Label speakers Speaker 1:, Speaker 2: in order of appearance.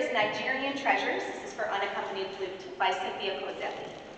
Speaker 1: is Nigerian Treasures. This is for unaccompanied flute by Cynthia Kozeli.